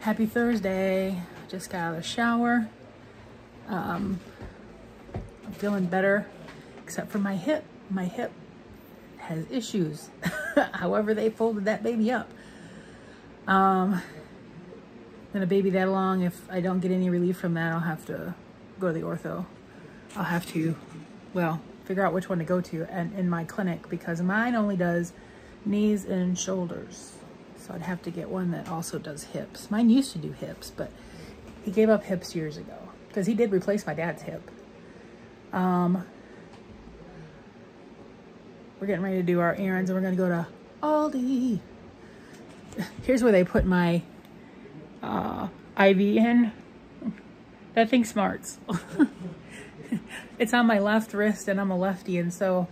Happy Thursday. Just got out of the shower. Um, I'm feeling better, except for my hip. My hip has issues. However they folded that baby up. Um, I'm gonna baby that along. If I don't get any relief from that, I'll have to go to the ortho. I'll have to, well, figure out which one to go to and in my clinic because mine only does knees and shoulders. So I'd have to get one that also does hips. Mine used to do hips, but he gave up hips years ago because he did replace my dad's hip. Um, we're getting ready to do our errands and we're going to go to Aldi. Here's where they put my uh, IV in. That thing smarts. it's on my left wrist and I'm a lefty and so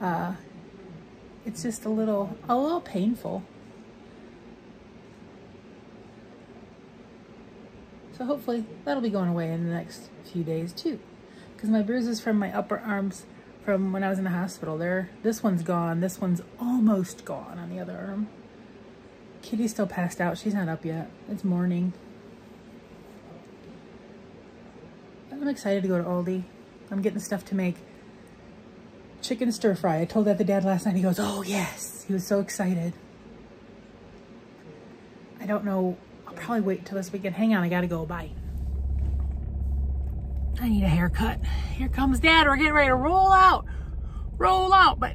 uh, it's just a little, a little painful. So hopefully that'll be going away in the next few days too. Because my bruises from my upper arms from when I was in the hospital, there, this one's gone. This one's almost gone on the other arm. Kitty's still passed out. She's not up yet. It's morning. I'm excited to go to Aldi. I'm getting stuff to make chicken stir fry. I told that the dad last night. He goes, oh yes. He was so excited. I don't know probably wait till this weekend. Hang on, I gotta go. Bye. I need a haircut. Here comes dad. We're getting ready to roll out. Roll out. But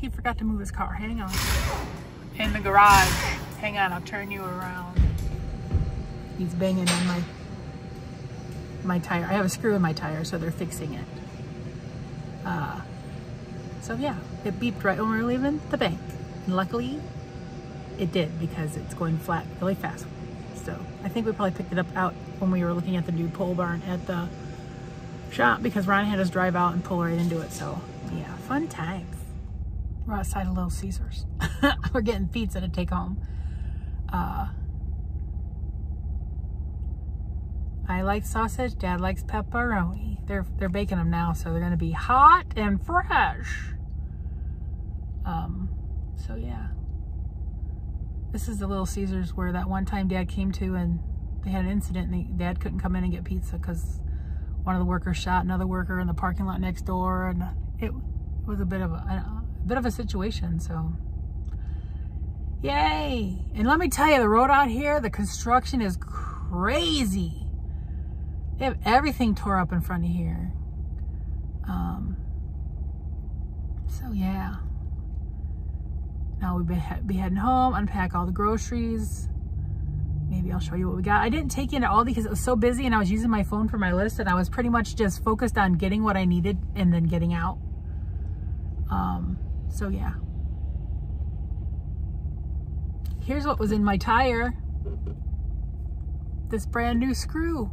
he forgot to move his car. Hang on. In the garage. Hang on, I'll turn you around. He's banging on my my tire. I have a screw in my tire, so they're fixing it. Uh, so yeah, it beeped right when we were leaving the bank. And luckily, it did because it's going flat really fast. So I think we probably picked it up out when we were looking at the new pole barn at the shop because Ron had us drive out and pull right into it. So yeah, fun times. We're outside of Little Caesars. we're getting pizza to take home. Uh, I like sausage. Dad likes pepperoni. They're they're baking them now, so they're gonna be hot and fresh. Um, so yeah. This is the Little Caesars where that one time dad came to and they had an incident and dad couldn't come in and get pizza because one of the workers shot another worker in the parking lot next door and it was a bit of a, a, a bit of a situation so. Yay! And let me tell you the road out here the construction is crazy. They have everything tore up in front of here. Um so yeah now we'll be, heading home, unpack all the groceries. Maybe I'll show you what we got. I didn't take in Aldi because it was so busy and I was using my phone for my list and I was pretty much just focused on getting what I needed and then getting out. Um, so yeah. Here's what was in my tire. This brand new screw.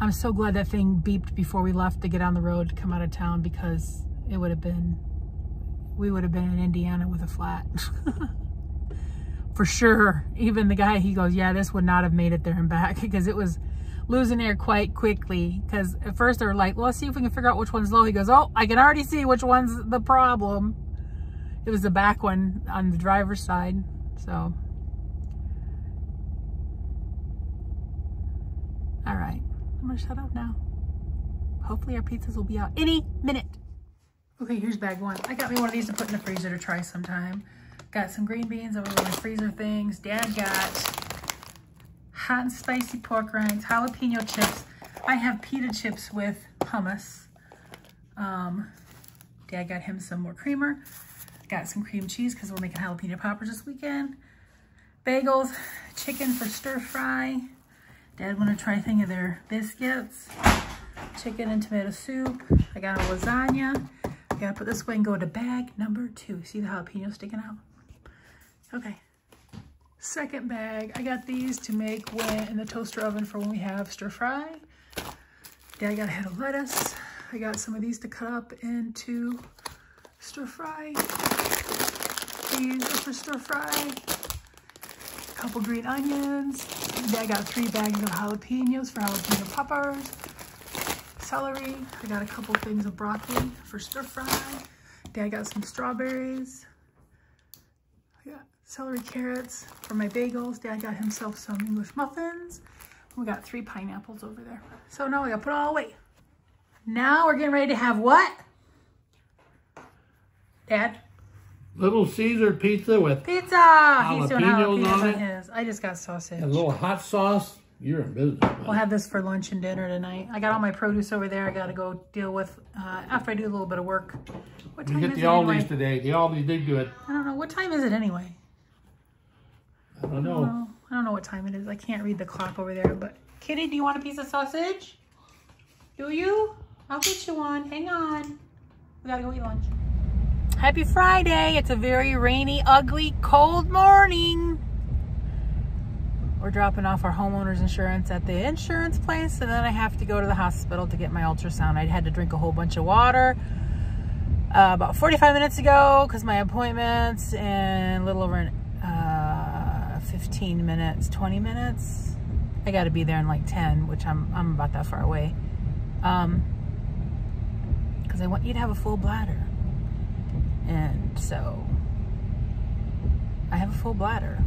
I'm so glad that thing beeped before we left to get on the road to come out of town because it would have been we would have been in Indiana with a flat. For sure. Even the guy, he goes, yeah, this would not have made it there and back because it was losing air quite quickly. Because at first they were like, well, let's see if we can figure out which one's low. He goes, oh, I can already see which one's the problem. It was the back one on the driver's side. So. All right. I'm to shut up now. Hopefully our pizzas will be out any minute. Okay, here's bag one. I got me one of these to put in the freezer to try sometime. Got some green beans over the freezer things. Dad got hot and spicy pork rinds, jalapeno chips. I have pita chips with hummus. Um, Dad got him some more creamer. Got some cream cheese because we're making jalapeno poppers this weekend. Bagels, chicken for stir fry. Dad want to try a thing of their biscuits. Chicken and tomato soup. I got a lasagna. Gotta put this away and go to bag number two. See the jalapeno sticking out? Okay. Second bag, I got these to make when in the toaster oven for when we have stir fry. Then I got a head of lettuce. I got some of these to cut up into stir fry. These are for stir fry. A couple green onions. Then I got three bags of jalapenos for jalapeno poppers celery. I got a couple things of broccoli for stir fry. Dad got some strawberries. We got celery carrots for my bagels. Dad got himself some English muffins. We got three pineapples over there. So now we gotta put it all away. Now we're getting ready to have what? Dad? Little Caesar pizza with Pizza! He's doing Jalapenos on it. his. I just got sausage. a little hot sauce. You're in business. man. We'll have this for lunch and dinner tonight. I got all my produce over there. I got to go deal with uh, after I do a little bit of work. What time hit is the it Aldi's anyway? today. The Aldi's did good. I don't know. What time is it anyway? I don't know. Oh, I don't know what time it is. I can't read the clock over there. But Kitty, do you want a piece of sausage? Do you? I'll get you one. Hang on. We gotta go eat lunch. Happy Friday. It's a very rainy, ugly, cold morning. We're dropping off our homeowner's insurance at the insurance place, and then I have to go to the hospital to get my ultrasound. I had to drink a whole bunch of water uh, about 45 minutes ago because my appointments and a little over an, uh, 15 minutes, 20 minutes. I got to be there in like 10, which I'm I'm about that far away. Um, because I want you to have a full bladder, and so I have a full bladder.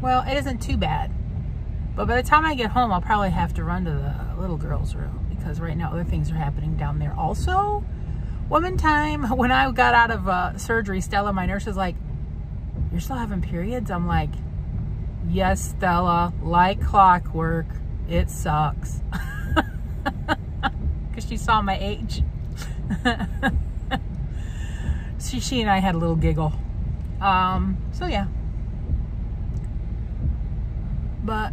Well, it isn't too bad. But by the time I get home, I'll probably have to run to the little girl's room because right now other things are happening down there. Also, woman time, when I got out of uh, surgery, Stella, my nurse, is like, You're still having periods? I'm like, Yes, Stella, like clockwork. It sucks. Because she saw my age. she, she and I had a little giggle. Um, so, yeah. But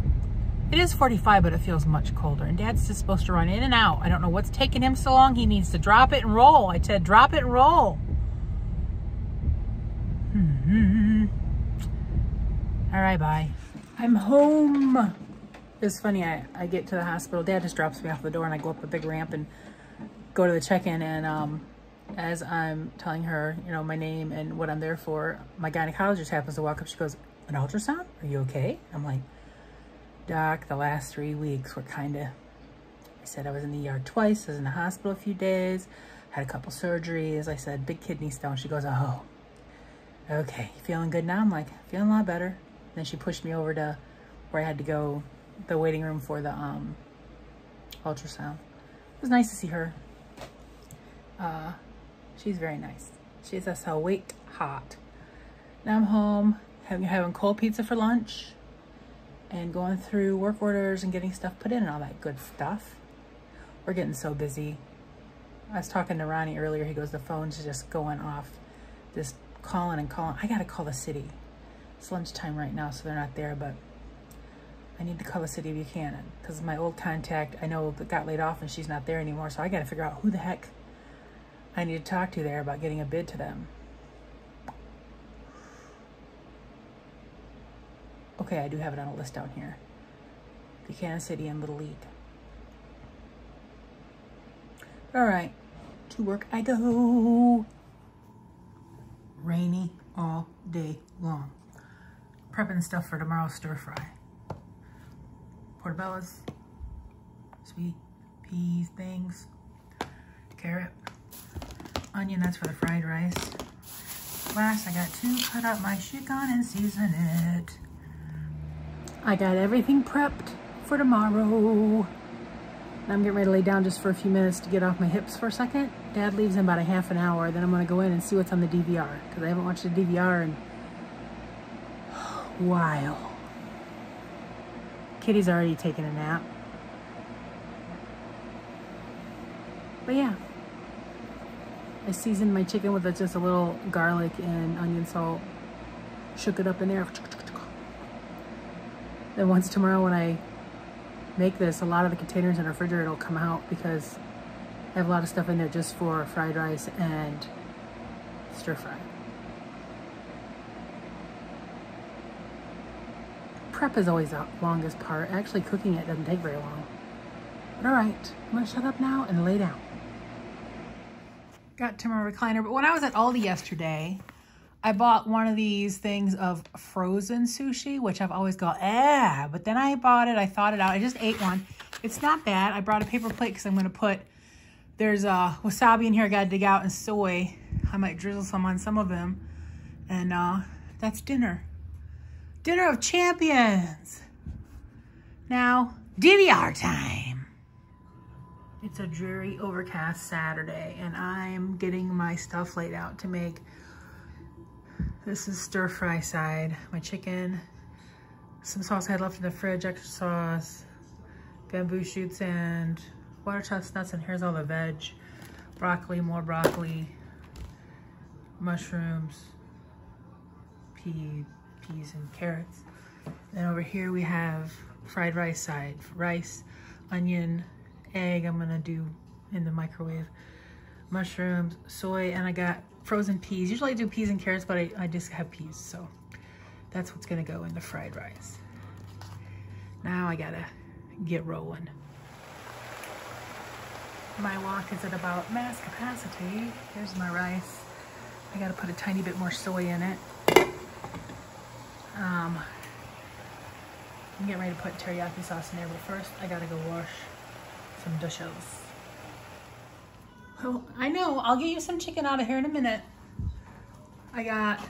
it is 45, but it feels much colder. And Dad's just supposed to run in and out. I don't know what's taking him so long. He needs to drop it and roll. I said, drop it and roll. Hmm. All right, bye. I'm home. It's funny, I, I get to the hospital. Dad just drops me off the door and I go up a big ramp and go to the check-in. And um, as I'm telling her, you know, my name and what I'm there for, my gynecologist happens to walk up. She goes, an ultrasound? Are you okay? I'm like, Doc, the last three weeks were kind of, I said I was in the ER twice, I was in the hospital a few days, had a couple surgeries. I said, big kidney stone. She goes, oh, okay, feeling good now? I'm like, feeling a lot better. Then she pushed me over to where I had to go, the waiting room for the um, ultrasound. It was nice to see her. Uh, she's very nice. She's a wait hot. Now I'm home, having, having cold pizza for lunch and going through work orders and getting stuff put in and all that good stuff. We're getting so busy. I was talking to Ronnie earlier. He goes, the phone's just going off, just calling and calling. I got to call the city. It's lunchtime right now, so they're not there, but I need to call the city of Buchanan because my old contact, I know got laid off and she's not there anymore. So I got to figure out who the heck I need to talk to there about getting a bid to them. Okay, I do have it on a list down here. Buchanan City and Little League. All right, to work I go. Rainy all day long. Prepping stuff for tomorrow's stir fry. Portobellos, sweet peas things, carrot, onion, that's for the fried rice. Last, I got to cut up my chicken and season it. I got everything prepped for tomorrow. I'm getting ready to lay down just for a few minutes to get off my hips for a second. Dad leaves in about a half an hour. Then I'm going to go in and see what's on the DVR because I haven't watched the DVR in a while. Kitty's already taken a nap. But yeah. I seasoned my chicken with just a little garlic and onion salt. Shook it up in there. Then once tomorrow when I make this, a lot of the containers in the refrigerator will come out because I have a lot of stuff in there just for fried rice and stir fry. Prep is always the longest part. Actually, cooking it doesn't take very long. But all right, I'm gonna shut up now and lay down. Got to my recliner, but when I was at Aldi yesterday, I bought one of these things of frozen sushi, which I've always gone, ah, but then I bought it, I thought it out, I just ate one. It's not bad. I brought a paper plate because I'm going to put, there's uh, wasabi in here I got to dig out and soy. I might drizzle some on some of them and uh, That's dinner. Dinner of champions. Now, DVR time. It's a dreary, overcast Saturday, and I'm getting my stuff laid out to make. This is stir fry side. My chicken, some sauce I had left in the fridge, extra sauce, bamboo shoots, and water chestnuts, and here's all the veg. Broccoli, more broccoli, mushrooms, pea, peas, and carrots. Then over here we have fried rice side, rice, onion, egg I'm gonna do in the microwave, mushrooms, soy, and I got frozen peas. Usually I do peas and carrots, but I, I just have peas, so that's what's gonna go in the fried rice. Now I gotta get rolling. My wok is at about mass capacity. Here's my rice. I gotta put a tiny bit more soy in it. Um, I'm getting ready to put teriyaki sauce in there, but first I gotta go wash some dishes. Oh, I know, I'll get you some chicken out of here in a minute. I got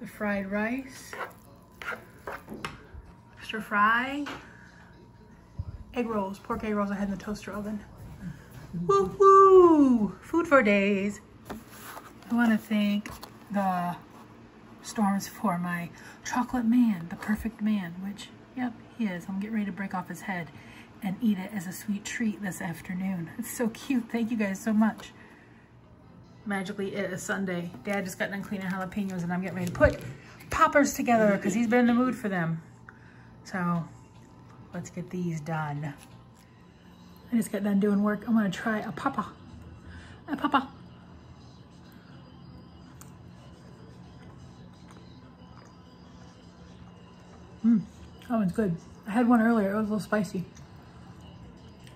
the fried rice, stir fry, egg rolls, pork egg rolls I had in the toaster oven. Woo woo! Food for days. I want to thank the Storms for my chocolate man, the perfect man, which, yep, he is. I'm getting ready to break off his head and eat it as a sweet treat this afternoon. It's so cute. Thank you guys so much. Magically, it is Sunday. Dad just got done cleaning jalapenos and I'm getting ready to put poppers together because he's been in the mood for them. So let's get these done. I just got done doing work. I'm gonna try a papa. A papa. Mmm, that one's good. I had one earlier, it was a little spicy.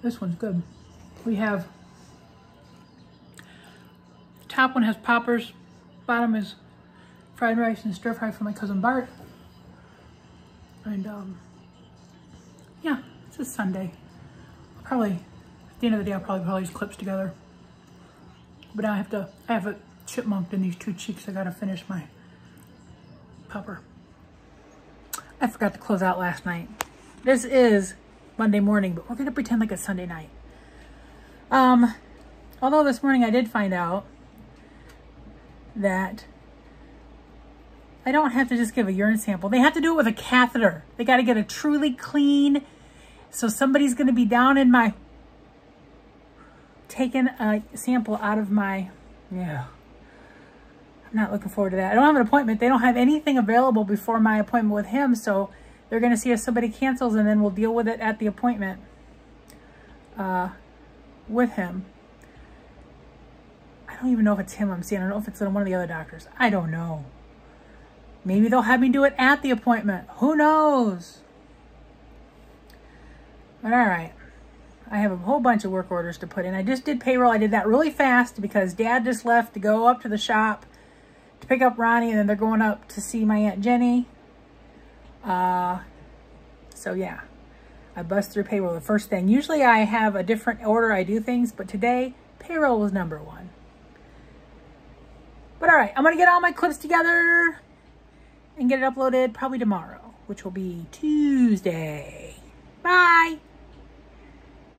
This one's good. We have, top one has poppers, bottom is fried rice and stir fry for my cousin Bart. And um, yeah, it's a Sunday. Probably, at the end of the day, I'll probably put all these clips together. But I have to, I have a chipmunk in these two cheeks. I gotta finish my popper. I forgot to close out last night. This is Monday morning, but we're going to pretend like it's Sunday night. Um, although this morning I did find out that I don't have to just give a urine sample. They have to do it with a catheter. They got to get a truly clean. So somebody's going to be down in my, taking a sample out of my, yeah. I'm not looking forward to that. I don't have an appointment. They don't have anything available before my appointment with him. So they're going to see if somebody cancels and then we'll deal with it at the appointment uh, with him. I don't even know if it's him I'm seeing. I don't know if it's one of the other doctors. I don't know. Maybe they'll have me do it at the appointment. Who knows? But all right. I have a whole bunch of work orders to put in. I just did payroll. I did that really fast because dad just left to go up to the shop to pick up Ronnie and then they're going up to see my Aunt Jenny. Uh, so yeah, I bust through payroll the first thing. Usually I have a different order I do things, but today payroll was number one. But all right, I'm to get all my clips together and get it uploaded probably tomorrow, which will be Tuesday. Bye.